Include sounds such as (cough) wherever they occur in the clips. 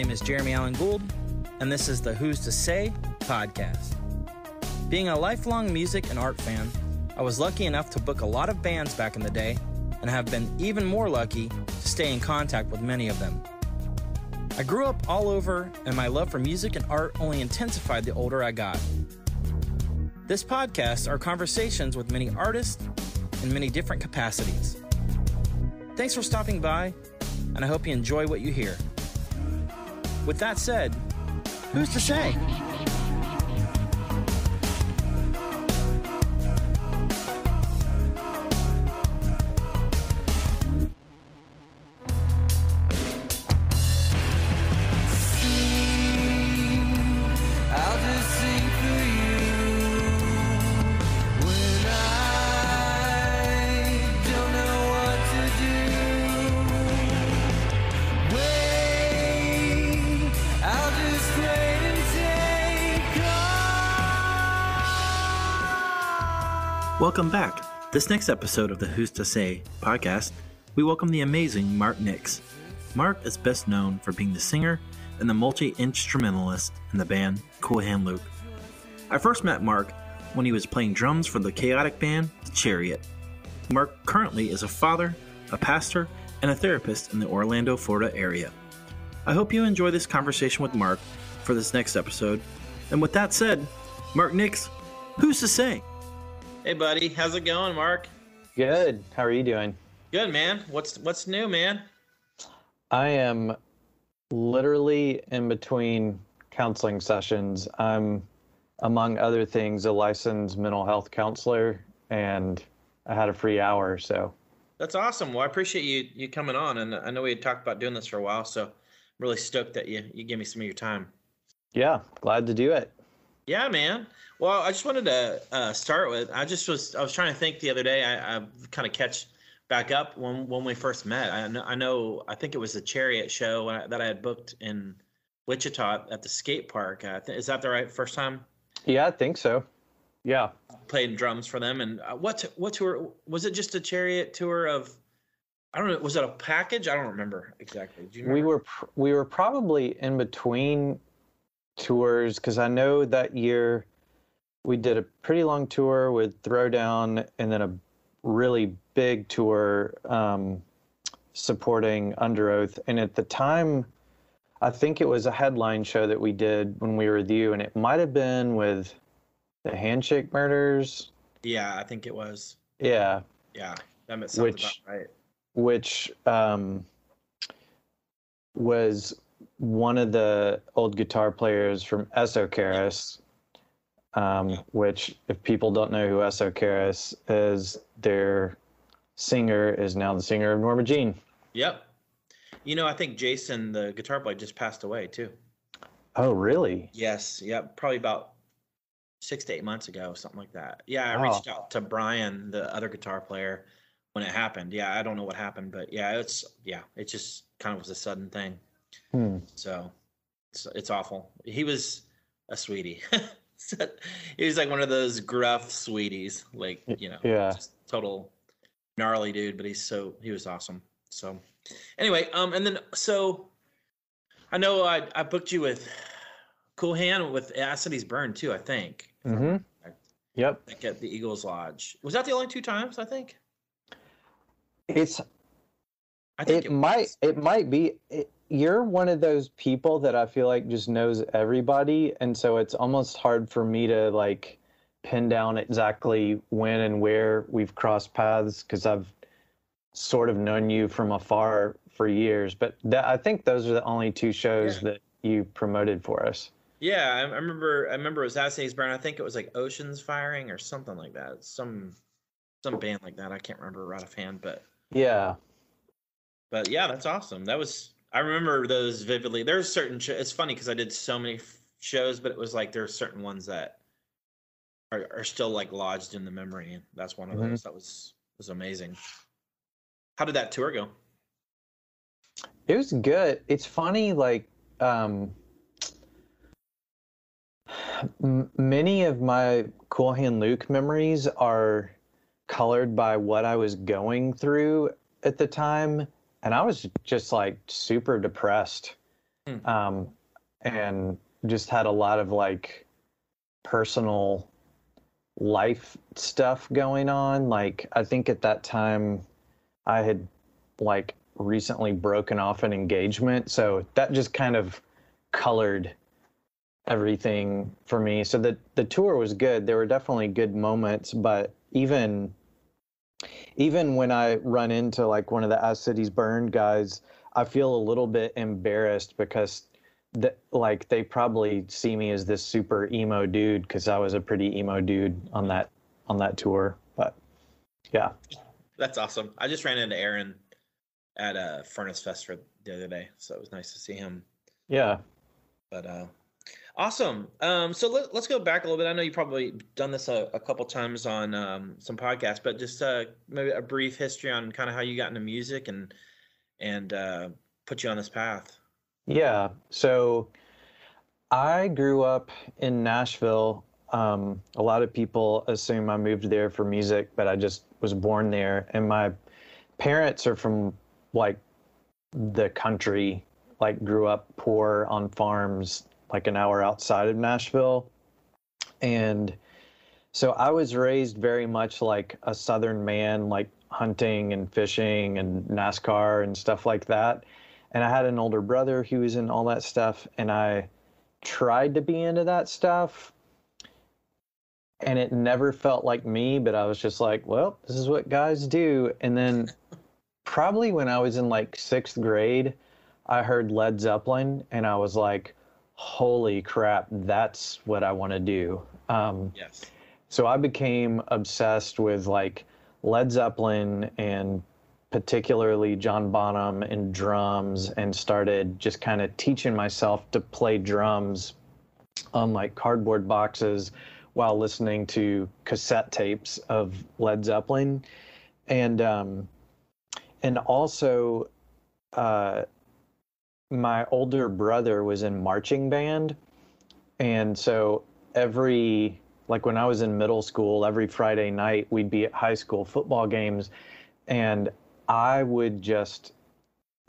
name is Jeremy Allen Gould, and this is the Who's to Say podcast. Being a lifelong music and art fan, I was lucky enough to book a lot of bands back in the day and have been even more lucky to stay in contact with many of them. I grew up all over, and my love for music and art only intensified the older I got. This podcast are conversations with many artists in many different capacities. Thanks for stopping by, and I hope you enjoy what you hear. With that said, who's to say? Welcome back. This next episode of the Who's to Say podcast, we welcome the amazing Mark Nicks. Mark is best known for being the singer and the multi instrumentalist in the band Cool Hand Luke. I first met Mark when he was playing drums for the chaotic band The Chariot. Mark currently is a father, a pastor, and a therapist in the Orlando, Florida area. I hope you enjoy this conversation with Mark for this next episode. And with that said, Mark Nicks, who's to say? Hey, buddy, how's it going, Mark? Good. How are you doing? Good, man. What's what's new, man? I am literally in between counseling sessions. I'm, among other things, a licensed mental health counselor, and I had a free hour. So, That's awesome. Well, I appreciate you you coming on, and I know we had talked about doing this for a while, so I'm really stoked that you you give me some of your time. yeah, glad to do it. Yeah, man. Well, I just wanted to uh, start with. I just was I was trying to think the other day. I, I kind of catch back up when when we first met. I know I know I think it was the Chariot show when I, that I had booked in Wichita at the skate park. Uh, th- is that the right first time? Yeah, I think so. Yeah. played drums for them. And uh, what what tour was it? Just a chariot tour of? I don't know. Was it a package? I don't remember exactly. Do you We were pr- we were probably in between tours because I know that year we did a pretty long tour with Throwdown and then a really big tour um, supporting Underoath. And at the time, I think it was a headline show that we did when we were with you, and it might have been with the Handshake Murders. Yeah, I think it was. Yeah, Yeah, that sounds about Which- right. which um, was one of the old guitar players from Eso-Charis. Um, which, if people don't know who Eso-Charis is, their singer is now the singer of Norma Jean. Yep. You know, I think Jason, the guitar player, just passed away too. Oh, really? Yes. Yep. Probably about six to eight months ago, something like that. Yeah, I Wow. reached out to Brian, the other guitar player, when it happened. Yeah, I don't know what happened, but yeah, it's yeah, it just kind of was a sudden thing. Hmm. So it's, it's awful. He was a sweetie. (laughs) he was like one of those gruff sweeties, like you know, Yeah. just total gnarly dude. But he's so he was awesome. So anyway, um, and then so I know I I booked you with Cool Hand with As Cities Burn too. I think. if I'm hmm correct. Yep. At the Eagles Lodge. Was that the only two times? I think. It's I think it might was. it might be it, you're one of those people that i feel like just knows everybody and so it's almost hard for me to like pin down exactly when and where we've crossed paths because i've sort of known you from afar for years but that, i think those are the only two shows Yeah. that you promoted for us Yeah, I, I remember. I remember it was As Cities Burn. I think it was like Oceans Firing or something like that. Some some band like that. I can't remember right offhand, but yeah but yeah, that's awesome. That was I remember those vividly. There's certain. Sh- it's funny because I did so many f- shows, but it was like there's certain ones that are, are still like lodged in the memory, and that's one of Mhm. those. That was was amazing. How did that tour go? It was good. It's funny, like, um, m- many of my Cool Hand Luke memories are colored by what I was going through at the time. And I was just like super depressed. Hmm. um, and just had a lot of like personal life stuff going on. Like I think at that time I had like recently broken off an engagement, so that just kind of colored everything for me. So the the tour was good. There were definitely good moments, but even even when I run into like one of the As Cities Burned guys, I feel a little bit embarrassed because that like they probably see me as this super emo dude because I was a pretty emo dude on that on that tour. But yeah, That's awesome. I just ran into Aaron at a Furnace Fest for the other day, so it was nice to see him. yeah, But uh, awesome. Um, so let, let's go back a little bit. I know you've probably done this a, a couple times on um, some podcasts, but just uh, maybe a brief history on kind of how you got into music and and uh, put you on this path. yeah. So I grew up in Nashville. Um, a lot of people assume I moved there for music, but I just was born there, and my parents are from like the country like grew up poor on farms like an hour outside of Nashville. And so I was raised very much like a southern man like hunting and fishing and NASCAR and stuff like that. And I had an older brother who was in all that stuff and I tried to be into that stuff. And it never felt like me but I was just like well this is what guys do. And then probably when I was in like sixth grade, I heard Led Zeppelin and I was like, holy crap, that's what I want to do. Um, Yes. so I became obsessed with like Led Zeppelin and particularly John Bonham and drums and started just kind of teaching myself to play drums on like cardboard boxes while listening to cassette tapes of Led Zeppelin. And um, and also uh, my older brother was in marching band. And so every like when i was in middle school every friday night we'd be at high school football games. And i would just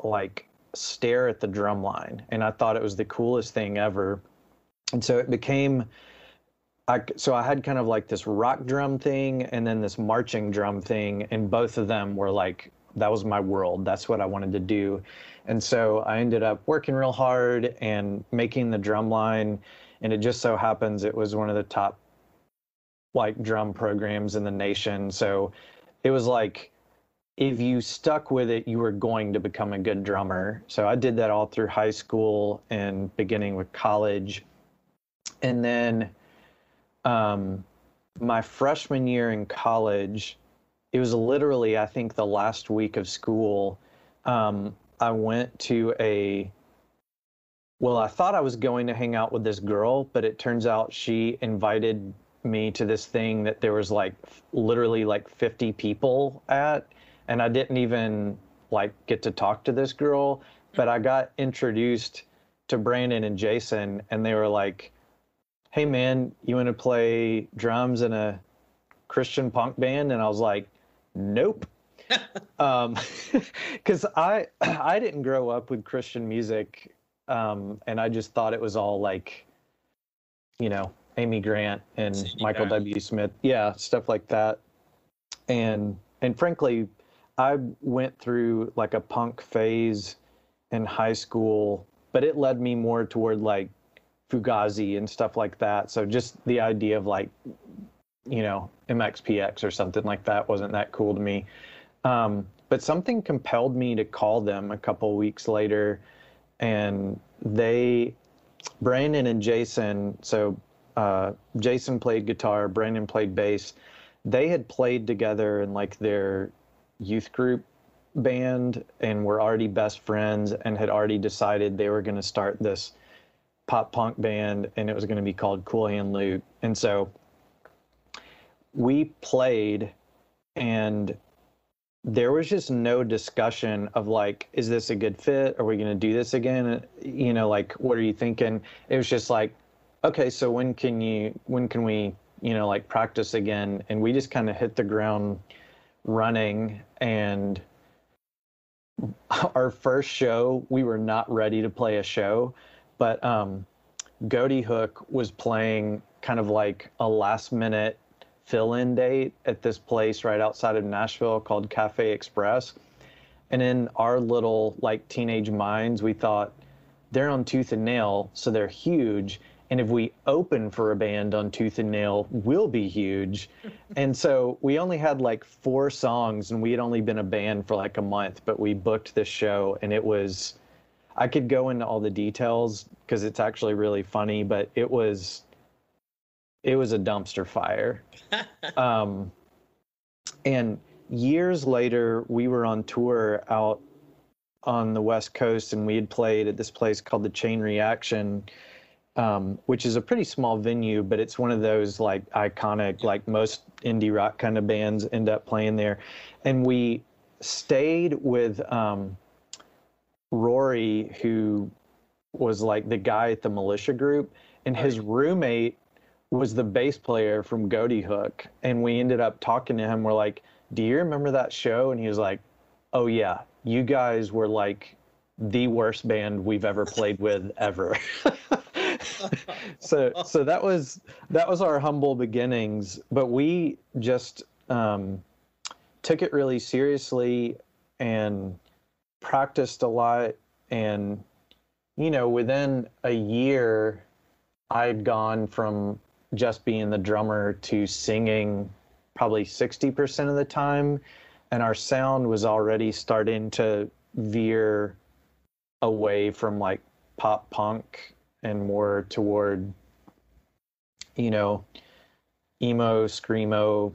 like stare at the drum line. And i thought it was the coolest thing ever. And so it became I, so I had kind of like this rock drum thing and then this marching drum thing, and both of them were like that was my world. That's what I wanted to do. And so I ended up working real hard and making the drum line. And it just so happens it was one of the top like drum programs in the nation. So it was like if you stuck with it, you were going to become a good drummer. So I did that all through high school and beginning with college. And then um, my freshman year in college, it was literally, I think, the last week of school. Um, I went to a, well, I thought I was going to hang out with this girl, but it turns out she invited me to this thing that there was like f- literally like 50 people at. And I didn't even like get to talk to this girl, but I got introduced to Brandon and Jason, and they were like, hey man, you want to play drums in a Christian punk band? And I was like, nope. Um, (laughs) cause I, I didn't grow up with Christian music. Um, and I just thought it was all like, you know, Amy Grant and Michael. W. Smith. Yeah. Stuff like that. And, and frankly, I went through like a punk phase in high school, but it led me more toward like Fugazi and stuff like that. So just the idea of like, you know, MXPX or something like that wasn't that cool to me. Um, but something compelled me to call them a couple weeks later, and they, Brandon and Jason. So uh, Jason played guitar, Brandon played bass. They had played together in like their youth group band and were already best friends and had already decided they were going to start this pop punk band and it was going to be called Cool Hand Luke. And so we played and there was just no discussion of like is this a good fit? Are we going to do this again? You know like what are you thinking? It was just like okay so when can you when can we you know like practice again? And we just kind of hit the ground running. And our first show, we were not ready to play a show, but um, Ghoti Hook was playing kind of like a last minute fill in date at this place right outside of Nashville called Cafe Express. And in our little like teenage minds, we thought they're on Tooth and Nail, so they're huge. And if we open for a band on Tooth and Nail, we'll be huge. (laughs) and so we only had like four songs, and we had only been a band for like a month, but we booked this show, and it was. I could go into all the details because it's actually really funny, but it was it was a dumpster fire. (laughs) um, and years later, we were on tour out on the West Coast, and we had played at this place called the Chain Reaction, um, which is a pretty small venue, but it's one of those like iconic, like most indie rock kind of bands end up playing there. And we stayed with um, Rory, who was like the guy at the militia group, and his roommate was the bass player from Ghoti Hook. And we ended up talking to him. We're like, Do you remember that show? And he was like, Oh, yeah, you guys were like the worst band we've ever played with ever. (laughs) so so that was that was our humble beginnings but we just um, took it really seriously and practiced a lot and you know within a year i'd gone from just being the drummer to singing probably 60% of the time. And our sound was already starting to veer away from like pop punk and more toward you know emo screamo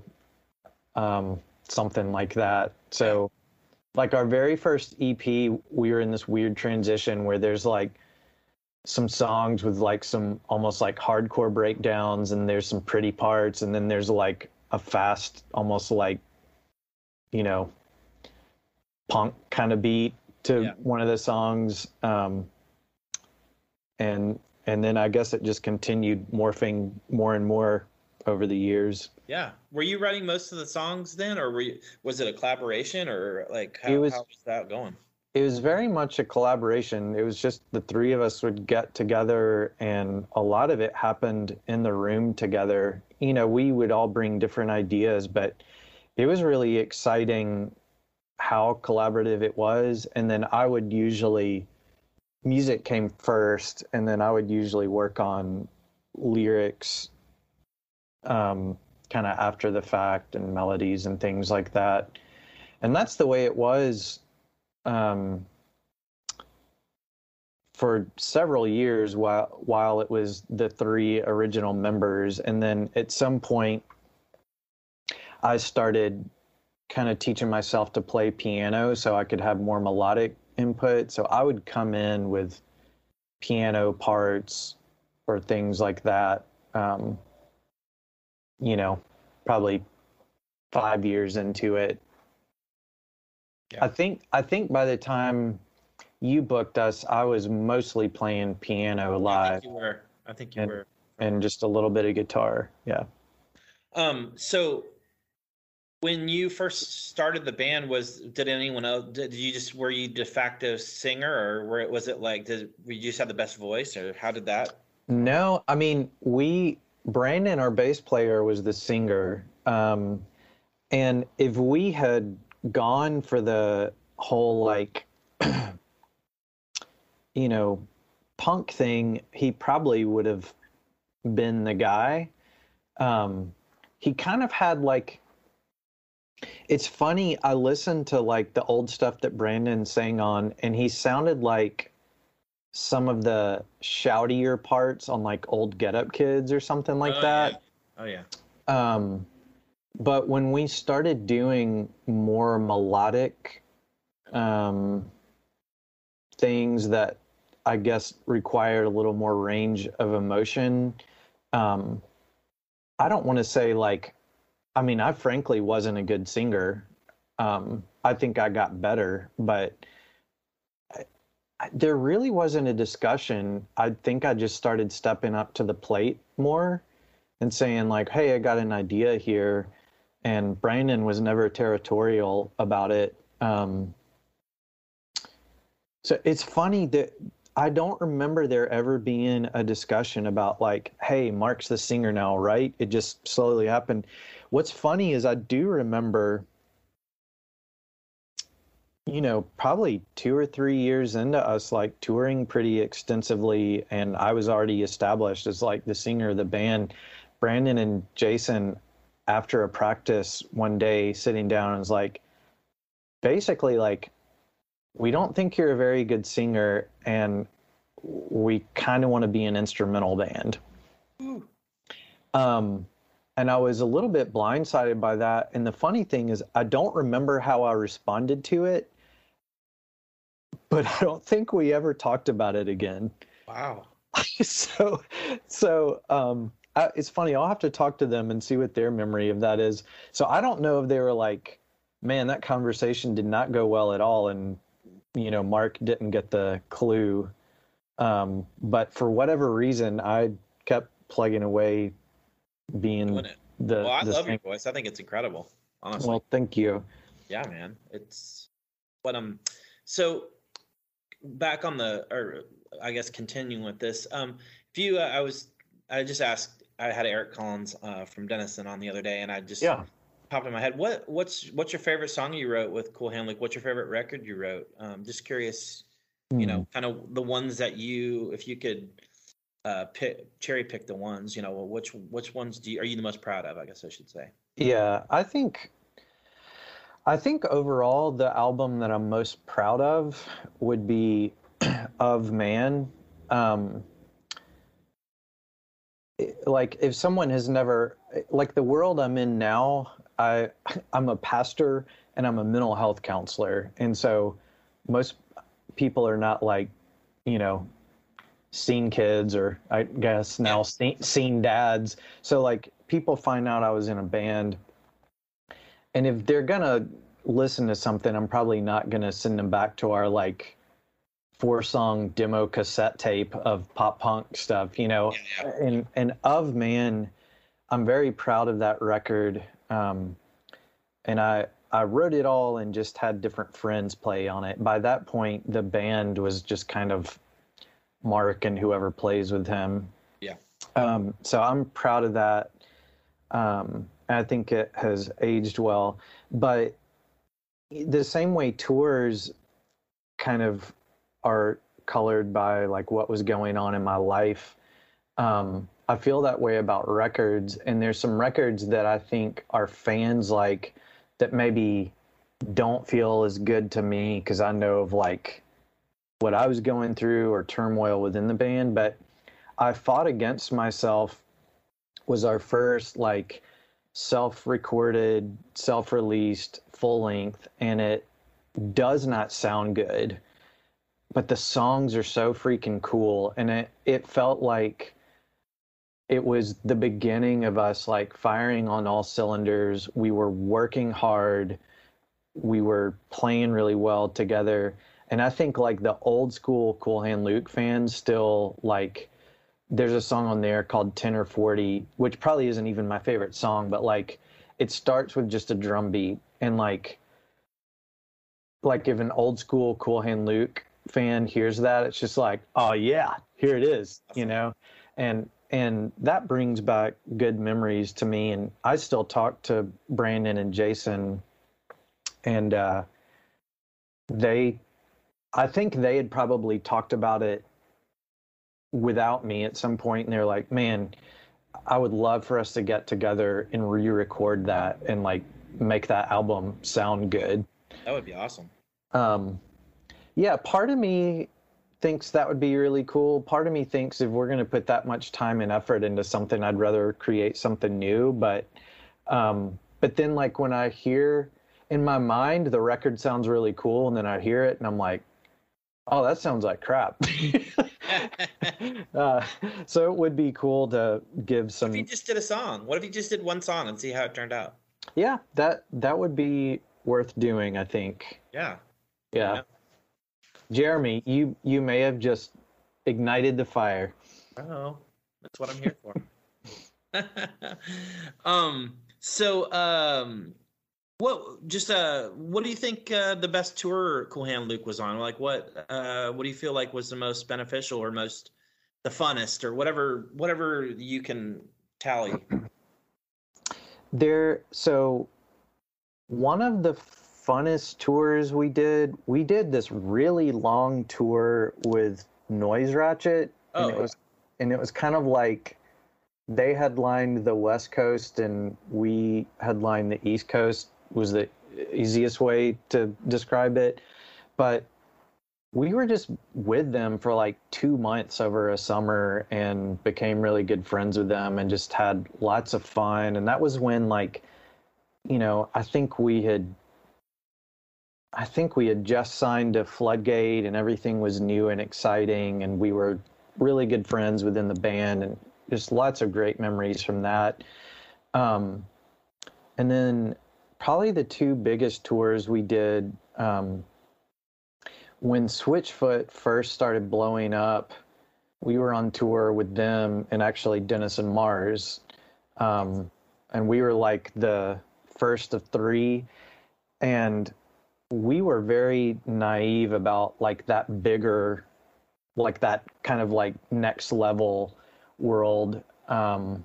um, something like that. So like our very first ep we were in this weird transition where there's like some songs with like some almost like hardcore breakdowns and there's some pretty parts and then there's like a fast almost like you know punk kind of beat to Yeah. one of the songs um and and then i guess it just continued morphing more and more over the years Yeah. Were you writing most of the songs then, or were you, was it a collaboration, or like how, It was- how was that going? It was very much a collaboration. It was just the three of us would get together, and a lot of it happened in the room together. You know, we would all bring different ideas, but it was really exciting how collaborative it was. And then I would usually, music came first, and then I would usually work on lyrics um, kind of after the fact and melodies and things like that. And that's the way it was um, for several years while while it was the three original members, and then at some point, I started kind of teaching myself to play piano so I could have more melodic input. So I would come in with piano parts or things like that. Um, you know, probably five years into it. Yeah. I think I think by the time you booked us, I was mostly playing piano I live think you were. I think you And- were. and just a little bit of guitar. Yeah. Um. So, when you first started the band, was did anyone else? Did you just were you de facto singer, or were, was it like did you just have the best voice, or how did that? No, I mean we Brandon, our bass player, was the singer. Um, and if we had gone for the whole like, (clears throat) you know, punk thing, he probably would have been the guy. Um, he kind of had like. It's funny. I listened to like the old stuff that Brandon sang on, and he sounded like some of the shoutier parts on like old Get Up Kids or something like Oh, that. yeah. Oh yeah. Um, but when we started doing more melodic um, things that I guess required a little more range of emotion, um, I don't want to say like, I mean, I frankly wasn't a good singer. Um, I think I got better, but I- I- there really wasn't a discussion. I think I just started stepping up to the plate more and saying like, "Hey, I got an idea here," and Brandon was never territorial about it. Um, So it's funny that I don't remember there ever being a discussion about like, hey, Mark's the singer now, right? It just slowly happened. What's funny is I do remember, you know, probably two or three years into us like touring pretty extensively, and I was already established as like the singer of the band. Brandon and Jason, after a practice one day, sitting down and was like, basically like we don't think you're a very good singer and we kind of want to be an instrumental band. Um and i was a little bit blindsided by that. And the funny thing is i don't remember how i responded to it but i don't think we ever talked about it again. Wow. (laughs) so so um I, it's funny i'll have to talk to them and see what their memory of that is so i don't know if they were like man that conversation did not go well at all and you know mark didn't get the clue um but for whatever reason i kept plugging away being Doing it. the Well, I the love your voice. I think it's incredible. Honestly. well thank you yeah, man. It's what um. So back on the, or I guess continuing with this. Um, if you, uh, I was, I just asked. I had Eric Collins uh, from Denison on the other day, and I just yeah popped in my head. What what's what's your favorite song you wrote with Cool Hand? Like, what's your favorite record you wrote? Um, just curious. You Hmm. know, kind of the ones that you, if you could. Uh, pick cherry pick the ones. You know, which which ones do you, are you the most proud of? I guess I should say. Yeah, I think I think overall the album that I'm most proud of would be (clears throat) of Man. Um like if someone has never like the world I'm in now, I I'm a pastor and I'm a mental health counselor. And so most people are not like, you know, scene kids or I guess now scene, scene dads. So like people find out I was in a band and if they're gonna listen to something, I'm probably not gonna send them back to our like four song demo cassette tape of pop punk stuff, you know. Yeah, And and of man, I'm very proud of that record. Um, and I I wrote it all and just had different friends play on it. By that point, the band was just kind of Mark and whoever plays with him. Yeah. Um, so I'm proud of that. Um, I think it has aged well, but the same way tours kind of are colored by like what was going on in my life. Um, I feel that way about records, and there's some records that I think are fans like that maybe don't feel as good to me because I know of like what I was going through or turmoil within the band. But I fought against myself was our first like self-recorded, self-released full length, and it does not sound good. But the songs are so freaking cool, and it it felt like it was the beginning of us like firing on all cylinders. We were working hard. We were playing really well together. And I think like the old school Cool Hand Luke fans still like there's a song on there called 10 or 40, which probably isn't even my favorite song, but like it starts with just a drum beat and like like if an old school Cool Hand Luke fan hears that, it's just like, oh yeah, here it is, you know? And and that brings back good memories to me and I still talk to Brandon and Jason and uh they I think they had probably talked about it without me at some point and they're like, "Man, I would love for us to get together and re-record that and like make that album sound good." That would be awesome. Um yeah, part of me thinks that would be really cool. Part of me thinks if we're going to put that much time and effort into something, I'd rather create something new, but um but then like when I hear in my mind the record sounds really cool and then I hear it and I'm like, "Oh, that sounds like crap." (laughs) (laughs) uh, so it would be cool to give What some if you just did a song? What if you just did one song and see how it turned out? yeah that that would be worth doing i think Yeah. yeah. Yeah. Jeremy you you may have just ignited the fire Oh, that's what I'm here for. (laughs) um. So, um, What just uh what do you think uh, the best tour Cool Hand Luke was on? Like what uh what do you feel like was the most beneficial or most the funnest or whatever whatever you can tally? There, so one of the funnest tours we did, we did this really long tour with Noise Ratchet, and it Oh. was, and it was kind of like they headlined the West Coast and we headlined the East Coast was the easiest way to describe it, but we were just with them for like two months over a summer and became really good friends with them and just had lots of fun. And that was when, like, you know, I think we had, I think we had just signed to Floodgate and everything was new and exciting. And we were really good friends within the band and just lots of great memories from that. Um, and then probably the two biggest tours we did. Um, when Switchfoot first started blowing up, we were on tour with them and actually Denison Marrs. Um, and we were like the first of three. And we were very naive about like that bigger, like that kind of like next level world. Um,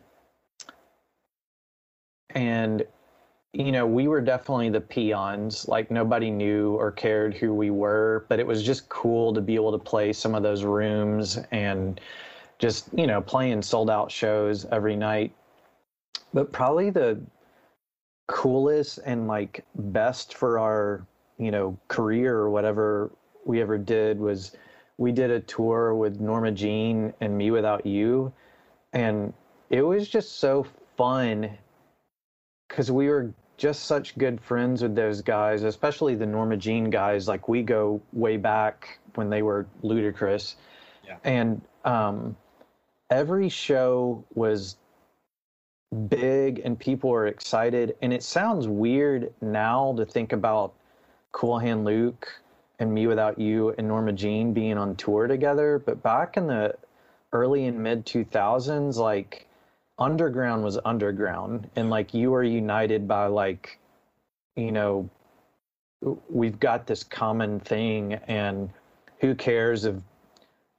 and you know, we were definitely the peons. Like nobody knew or cared who we were, but it was just cool to be able to play some of those rooms and just, you know, playing sold out shows every night. But probably the coolest and like best for our, you know, career or whatever we ever did was we did a tour with Norma Jean and mewithoutYou. And it was just so fun because we were just such good friends with those guys, especially the Norma Jean guys. Like we go way back when they were Luti-Kriss, Yeah. and um, every show was big and people were excited. And it sounds weird now to think about Cool Hand Luke and mewithoutYou and Norma Jean being on tour together, but back in the early and mid 2000s, like underground was underground. And like you were united by like you know we've got this common thing. And who cares if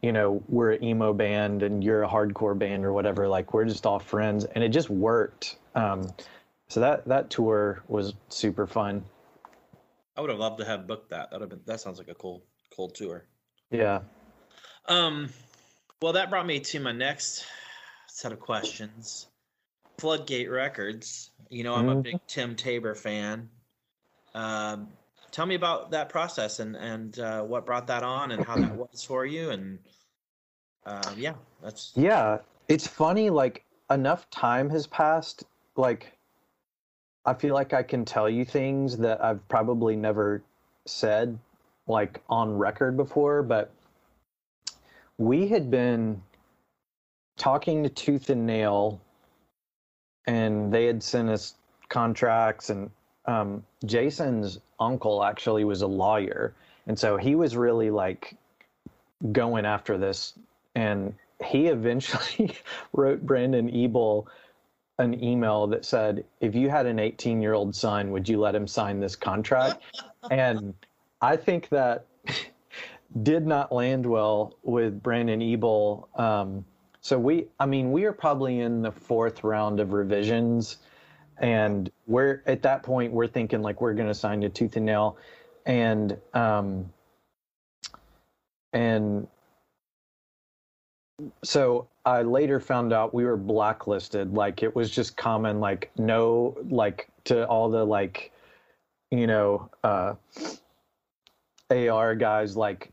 you know we're an emo band and you're a hardcore band or whatever. Like we're just all friends. And it just worked. Um so that that tour was super fun I would have loved to have booked that. That would have been that sounds like a cool cool tour. yeah Um, well, that brought me to my next set of questions. Floodgate Records. You know, I'm a Mhm. big Tim Taber fan. Um, tell me about that process and and uh, what brought that on and how that was for you. And uh, yeah, that's Yeah, it's funny. Like enough time has passed. Like I feel like I can tell you things that I've probably never said, like on record before. But we had been talking to Tooth and Nail, and they had sent us contracts. And um, Jason's uncle actually was a lawyer, and so he was really like going after this and he eventually (laughs) wrote Brandon Ebel an email that said, "If you had an 18 year old son, would you let him sign this contract?" (laughs) and I think that (laughs) did not land well with Brandon Ebel. Um, so we, I mean, we are probably in the fourth round of revisions, and we're at that point we're thinking like we're going to sign to tooth and nail, and um, and so I later found out we were blacklisted. Like it was just common, like no, like to all the like, you know, uh, AR guys, like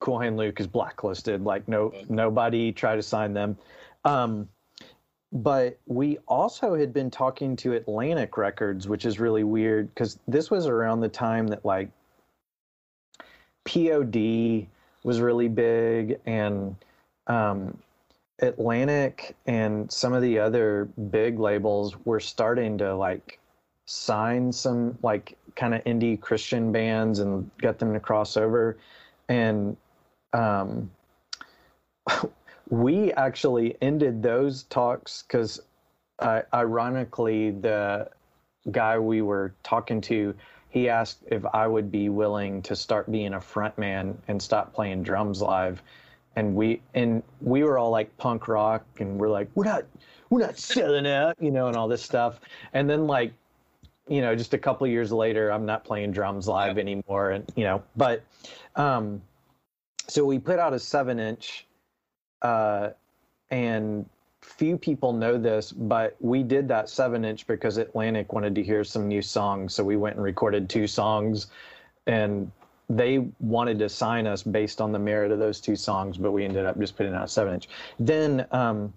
Cool Hand Luke is blacklisted. Like no, nobody try to sign them. Um, but we also had been talking to Atlantic Records, which is really weird because this was around the time that like POD was really big and um, Atlantic and some of the other big labels were starting to like sign some like kind of indie Christian bands and get them to cross over. And um, (laughs) we actually ended those talks because uh, ironically the guy we were talking to, he asked if I would be willing to start being a front man and stop playing drums live. And we and we were all like punk rock and we're like, we're not we're not selling out, you know, and all this stuff. And then like, you know, just a couple years later, I'm not playing drums live anymore. And you know, but um so we put out a seven inch uh and few people know this, but we did that seven inch because Atlantic wanted to hear some new songs. So we went and recorded two songs and they wanted to sign us based on the merit of those two songs, but we ended up just putting out a seven inch. Then, um,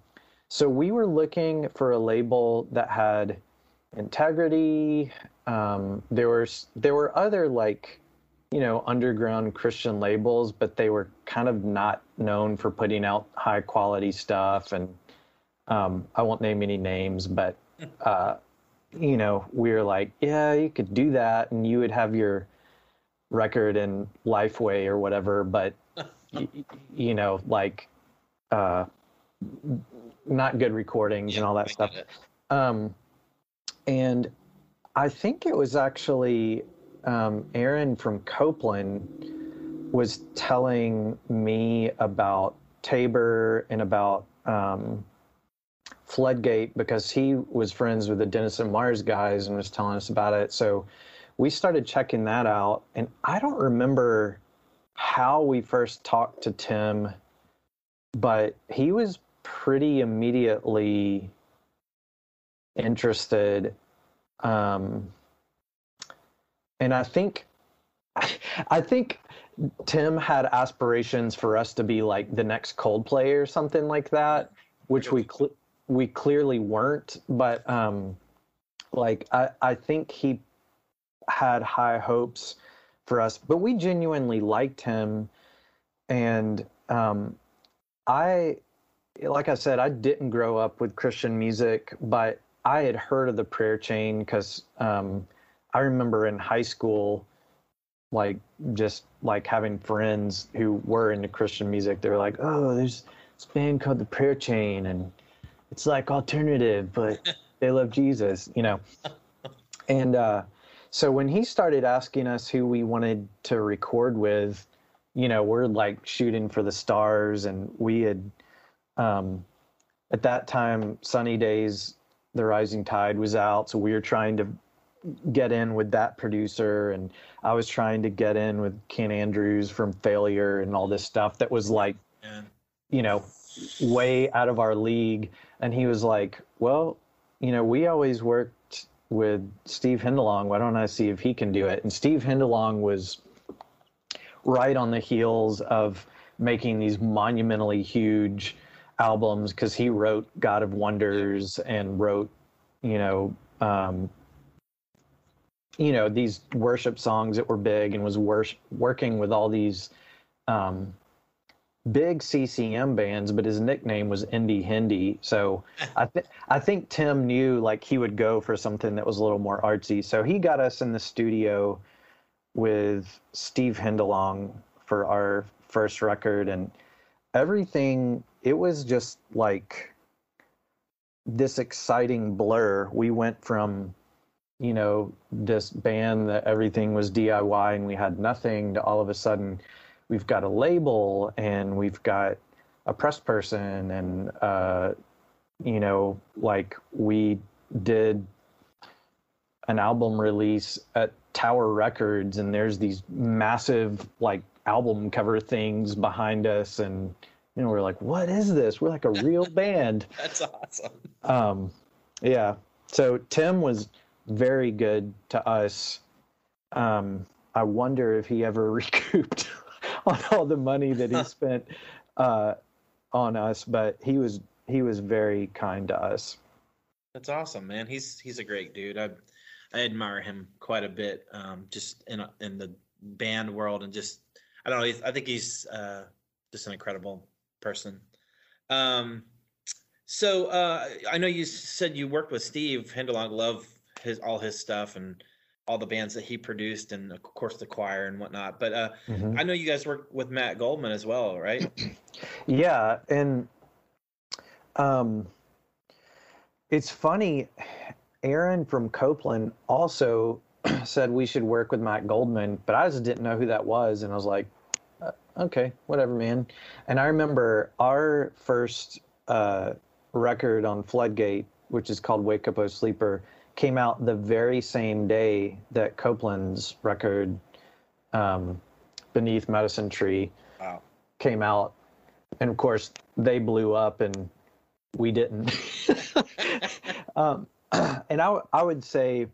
so we were looking for a label that had integrity. Um, there were there were other like, you know, underground Christian labels, but they were kind of not known for putting out high quality stuff and um, I won't name any names, but (laughs) uh, you know, we were like, yeah, you could do that, and you would have your record in Lifeway or whatever, but (laughs) y- you know, like uh, not good recordings Yeah, and all that stuff. Um, and I think it was actually um, Aaron from Copeland was telling me about Taber and about um, Floodgate because he was friends with the Denison Marrs guys and was telling us about it. So we started checking that out. And I don't remember how we first talked to Tim, but he was pretty immediately interested. Um, and I think, (laughs) I think Tim had aspirations for us to be like the next Coldplay or something like that, which we cl- we clearly weren't. But um, like I, I think he had high hopes for us, but we genuinely liked him, and um, I, like I said, I didn't grow up with Christian music, but I had heard of the prayer chain because um, I remember in high school, like just like having friends who were into Christian music. They were like, "Oh, there's this band called the Prayer Chain, and it's like alternative, but (laughs) they love Jesus," you know. And uh, so when he started asking us who we wanted to record with, you know, we're like shooting for the stars, and we had um, at that time, Sunny Days, The Rising Tide was out, so we were trying to get in with that producer, and I was trying to get in with Ken Andrews from Failure and all this stuff that was like, you know, way out of our league. And he was like, "Well, you know, we always worked with Steve Hindalong. Why don't I see if he can do it?" And Steve Hindalong was right on the heels of making these monumentally huge albums because he wrote God of Wonders and wrote, you know, um, you know these worship songs that were big and was wor- working with all these um, big CCM bands, but his nickname was Indie Hindi. So I th- I think Tim knew like he would go for something that was a little more artsy. So he got us in the studio with Steve Hindalong for our first record and everything it was just like this exciting blur. We went from you know, this band that everything was DIY and we had nothing to all of a sudden we've got a label and we've got a press person and uh you know like we did an album release at Tower Records and there's these massive like album cover things behind us and you know we're like what is this? We're like a real (laughs) band. That's awesome. um yeah. So Tim was very good to us. Um I wonder if he ever (laughs) recouped (laughs) on all the money that he (laughs) spent uh on us but he was he was very kind to us That's awesome, man. He's he's a great dude. I I admire him quite a bit. Um, just in a, in the band world and just I don't know. I think he's uh, just an incredible person. Um, so uh, I know you said you worked with Steve Hindalong. Love his all his stuff and all the bands that he produced, and of course the choir and whatnot. But uh, I know you guys worked with Matt Goldman as well, right? (clears throat) Yeah, and um, it's funny. Aaron from Copeland also (clears throat) said we should work with Matt Goldman, but I just didn't know who that was, and I was like, uh, okay, whatever, man. And I remember our first uh, record on Floodgate, which is called Wake Up, O Sleeper, came out the very same day that Copeland's record, um, Beneath Medicine Tree, Wow. came out. And of course, they blew up and we didn't. (laughs) um, (clears throat) and I, I would say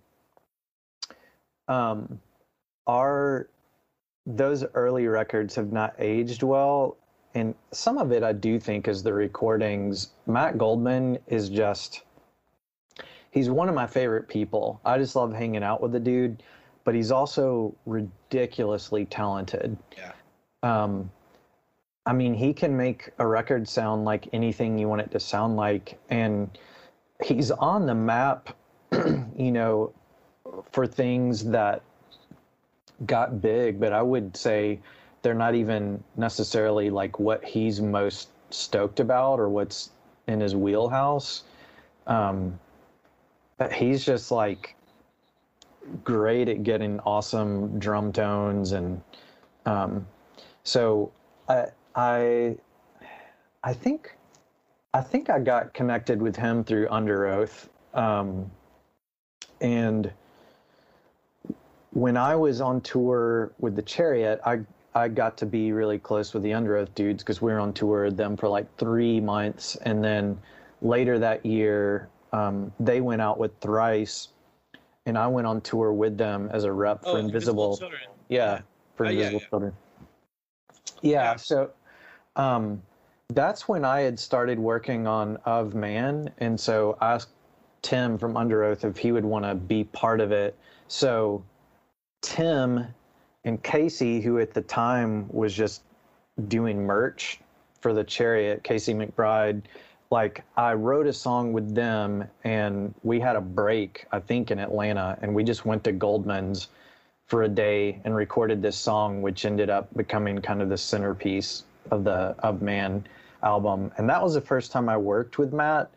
um, our those early records have not aged well and some of it i do think is the recordings matt goldman is just he's one of my favorite people i just love hanging out with the dude but he's also ridiculously talented Yeah. um, i mean he can make a record sound like anything you want it to sound like and he's on the map (clears throat) you know for things that got big, but I would say they're not even necessarily like what he's most stoked about or what's in his wheelhouse. Um, he's just like great at getting awesome drum tones and um, so I I I think I think I got connected with him through Underoath. Um, and when I was on tour with the Chariot, I I got to be really close with the Underoath dudes because we were on tour with them for like three months, and then later that year, um, they went out with Thrice, and I went on tour with them as a rep for Oh, Invisible. Children. Yeah, for Uh, yeah, Invisible yeah. Children. Yeah, Yeah. so um, that's when I had started working on Of Man, and so I asked Tim from Underoath if he would want to be part of it. So Tim and Casey, who at the time was just doing merch for the Chariot, Casey McBride, like I wrote a song with them, and we had a break, I think, in Atlanta, and we just went to Goldman's for a day and recorded this song, which ended up becoming kind of the centerpiece of the Of Man album. And that was the first time I worked with Matt,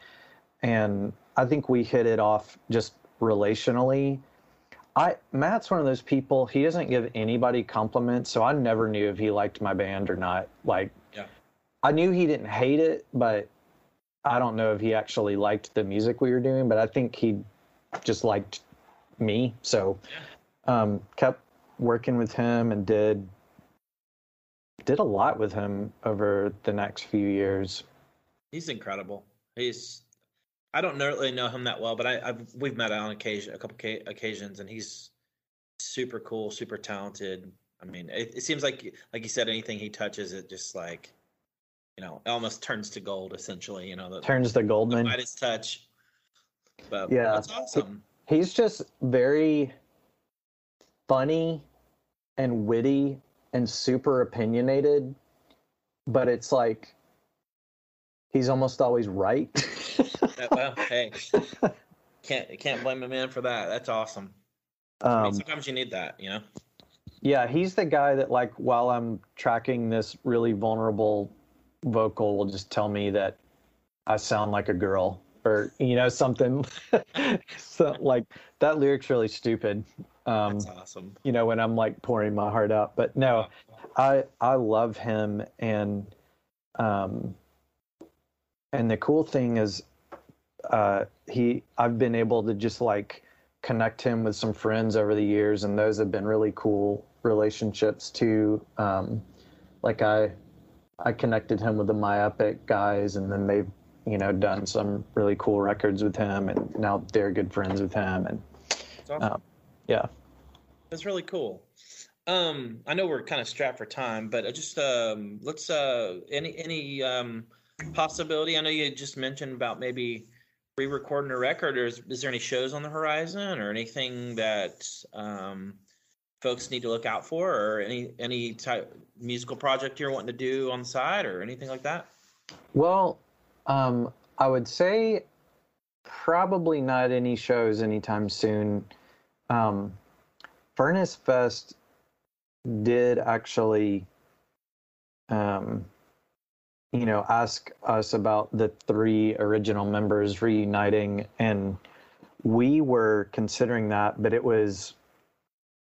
and I think we hit it off just relationally. I Matt's one of those people. He doesn't give anybody compliments, so I never knew if he liked my band or not. Like, Yeah. I knew he didn't hate it, but I don't know if he actually liked the music we were doing. But I think he just liked me, so um, kept working with him and did did a lot with him over the next few years. He's incredible. He's I don't know- really know him that well, but I, I've we've met on occasion a couple occasions, and he's super cool, super talented. I mean, it, it seems like like you said, anything he touches, it just like you know, it almost turns to gold. Essentially, you know, the, Turns the the Goldman. Midas touch. But Yeah. that's awesome. He's just very funny and witty and super opinionated, but it's like he's almost always right. (laughs) Well, (laughs) hey, can't can't blame a man for that. That's awesome. I mean, um, sometimes you need that, you know. yeah, he's the guy that like while I'm tracking this really vulnerable vocal will just tell me that I sound like a girl or you know something (laughs) so like that lyric's really stupid. Um That's awesome. you know when I'm like pouring my heart out. But no, I I love him and um and the cool thing is uh he I've been able to just like connect him with some friends over the years and those have been really cool relationships too. Um like I I connected him with the My Epic guys and then they've you know done some really cool records with him and now they're good friends with him and awesome. um, yeah. That's really cool. Um, I know we're kind of strapped for time, but I just um, let's uh, any any um, possibility. I know you just mentioned about maybe re-recording a record. Or is, is there any shows on the horizon, or anything that um, folks need to look out for, or any any type musical project you're wanting to do on the side, or anything like that? Well, um, I would say probably not any shows anytime soon. Um, Furnace Fest did actually, um, you know, ask us about the three original members reuniting, and we were considering that, but it was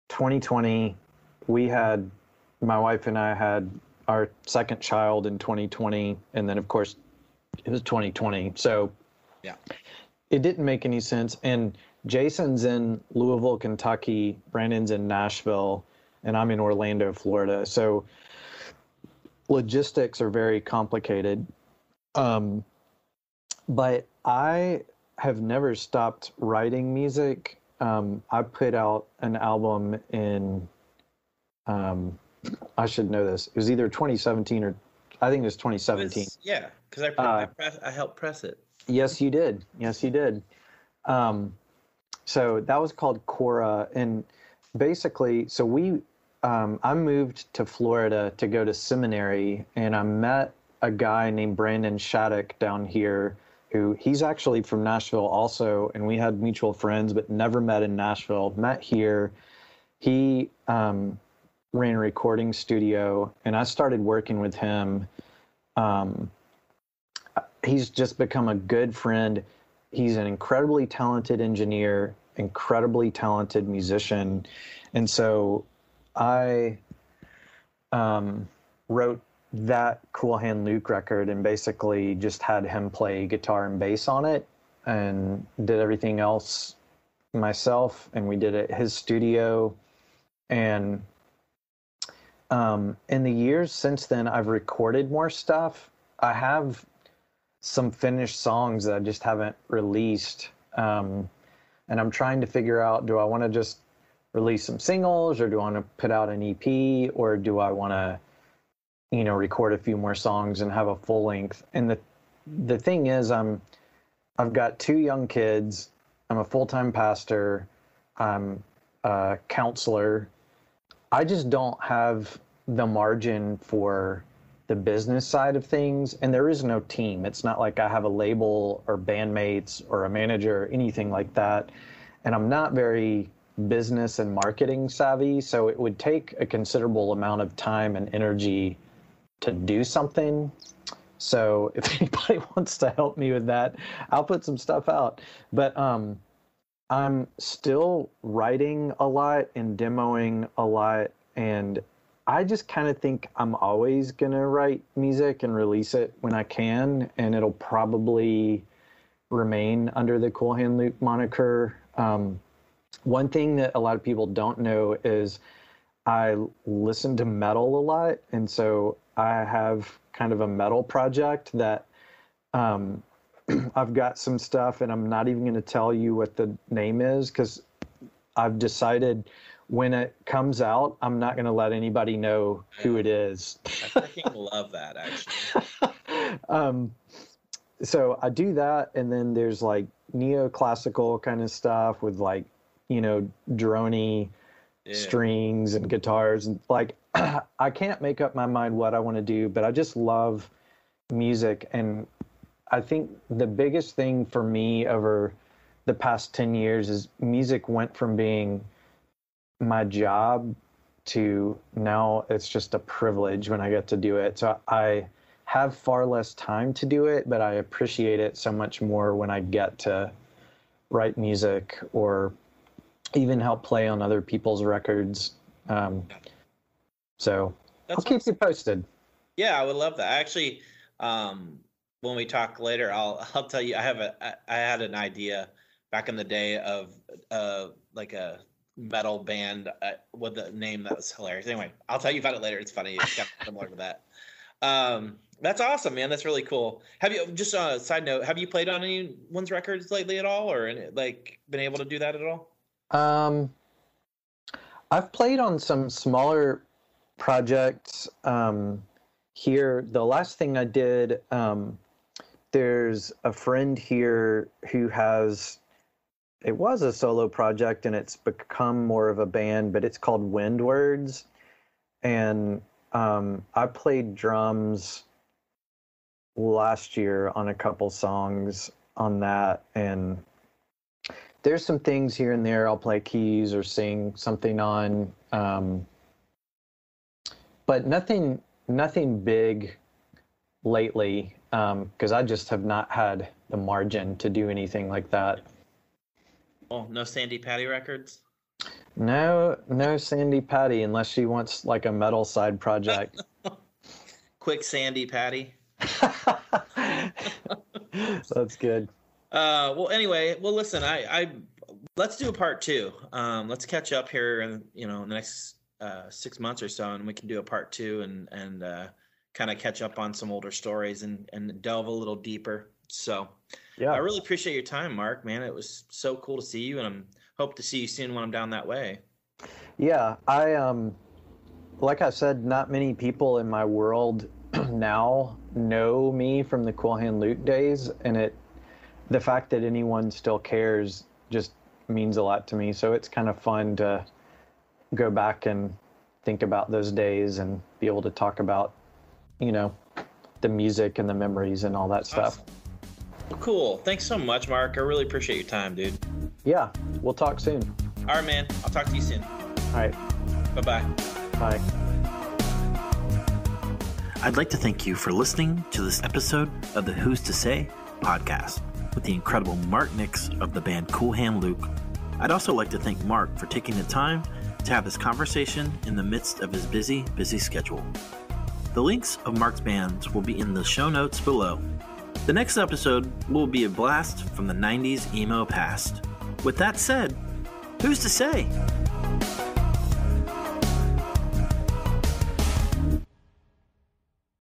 2020. We had my wife and I had our second child in 2020, and then of course it was 2020. So Yeah. it didn't make any sense. And Jason's in Louisville, Kentucky. Brandon's in Nashville, and I'm in Orlando, Florida. So logistics are very complicated. Um, but I have never stopped writing music. Um, I put out an album in, um, I should know this. It was either 2017 or I think it was It 2017. was- yeah, because I, I, Uh, press, I helped press it. Yes, you did. Yes, you did. Um, so that was called Cora, and basically, so we, um, I moved to Florida to go to seminary, and I met a guy named Brandon Shattuck down here, who he's actually from Nashville also, and we had mutual friends, but never met in Nashville. Met here. He um, ran a recording studio, and I started working with him. Um, he's just become a good friend. He's an incredibly talented engineer, incredibly talented musician. And so I um, wrote that Cool Hand Luke record and basically just had him play guitar and bass on it and did everything else myself. And we did it his studio. And um, in the years since then, I've recorded more stuff. I have some finished songs that I just haven't released. Um, and I'm trying to figure out do I want to just release some singles or do I want to put out an EP or do I want to, you know, record a few more songs and have a full length? And the the thing is, I'm I've got two young kids. I'm a full time pastor. I'm a counselor. I just don't have the margin for the business side of things and there is no team. It's not like i have a label or bandmates or a manager or anything like that. And i'm not very business and marketing savvy so it would take a considerable amount of time and energy to do something. So if (laughs) anybody wants to help me with that i'll put some stuff out. But um i'm still writing a lot and demoing a lot and I just kind of think I'm always going to write music and release it when I can, and it'll probably remain under the Cool Hand Luke moniker. Um, one thing that a lot of people don't know is I listen to metal a lot, and so I have kind of a metal project that um, (clears throat) I've got some stuff, and I'm not even going to tell you what the name is because I've decided when it comes out, I'm not going to let anybody know who it is. I freaking love that, actually. (laughs) um, so I do that, and then there's like neoclassical kind of stuff with like, you know, droney Yeah. strings and guitars, and like (clears throat) I can't make up my mind what I want to do, but I just love music, and I think the biggest thing for me over the past 10 years is music went from being my job to now it's just a privilege when I get to do it. So I have far less time to do it, but I appreciate it so much more when I get to write music or even help play on other people's records. Um, so That's I'll keep awesome. you posted. Yeah, I would love that. Actually, um, when we talk later, I'll (laughs) I'll tell you. I have a I, I had an idea back in the day of uh like a metal band uh, with the name that was hilarious. Anyway, I'll tell you about it later. It's funny. It's kind of (laughs) similar to that. Um, that's awesome, man. That's really cool. Have you just on a side note? Have you played on anyone's records lately at all, or any, like been able to do that at all? Um, I've played on some smaller projects um, here. The last thing I did, um, there's a friend here who has, it was a solo project and it's become more of a band, but it's called Windwords. And um, I played drums last year on a couple songs on that. And there's some things here and there I'll play keys or sing something on, um, but nothing nothing big lately because I just have not had the margin to do anything like that. Oh, no Sandi Patty records. No, no Sandi Patty unless she wants like a metal side project. (laughs) Quick Sandi Patty. (laughs) That's good. Uh, well, anyway, well, listen, I, I let's do a part two. Um, let's catch up here, in you know, in the next uh, six months or so, and we can do a part two and and uh, kind of catch up on some older stories and and delve a little deeper. So, Yeah. I really appreciate your time, Mark. Man, it was so cool to see you, and I'm hope to see you soon when I'm down that way. Yeah, I um like I said, not many people in my world (clears throat) now know me from the Cool Hand Luke days and it the fact that anyone still cares just means a lot to me. So it's kind of fun to go back and think about those days and be able to talk about, you know, the music and the memories and all that stuff. Well, cool. Thanks so much, Mark. I really appreciate your time, dude. Yeah, we'll talk soon. All right, man. I'll talk to you soon. All right, Bye bye. bye. I'd like to thank you for listening to this episode of the Who's to Say podcast with the incredible Mark Nicks of the band Cool Hand Luke. I'd also like to thank Mark for taking the time to have this conversation in the midst of his busy, busy schedule. The links of Mark's bands will be in the show notes below. The next episode will be a blast from the 90s emo past. With that said, who's to say?